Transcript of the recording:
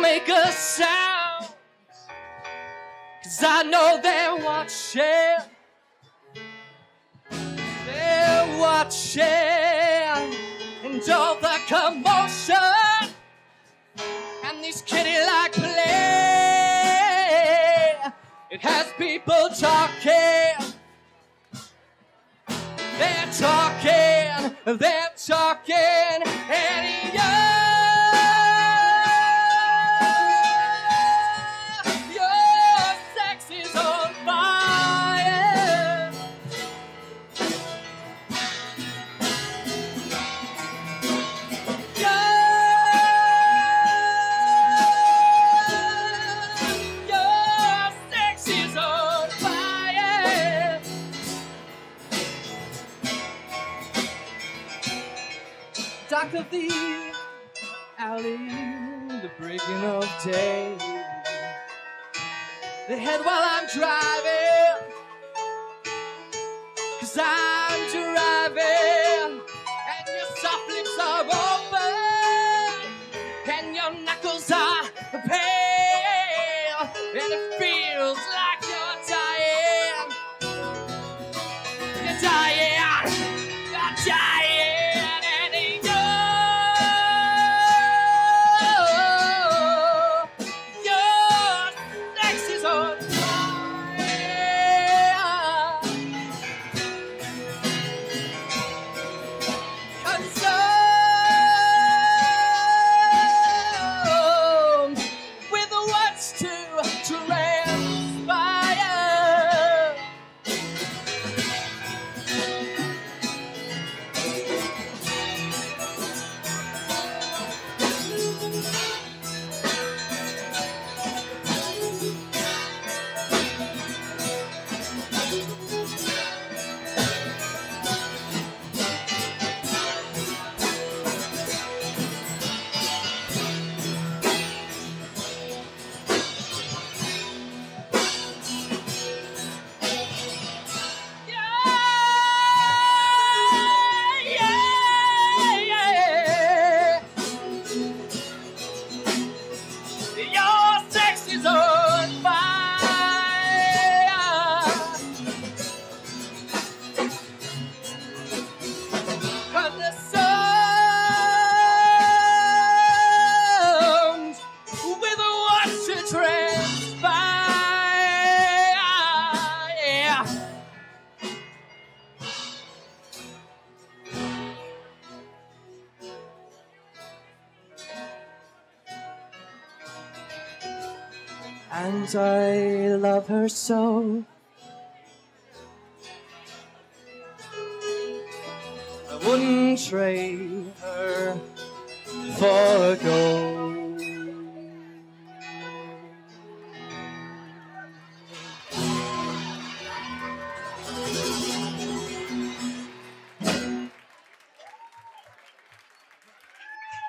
make a sound. Cause I know they're watching. They're watching. And all the commotion. And this kitty like play. It has people talking. They're talking, they're talking, Dark of the alley, the breaking of day. The head while I'm driving, cause I'm And I love her so. I wouldn't trade her for gold.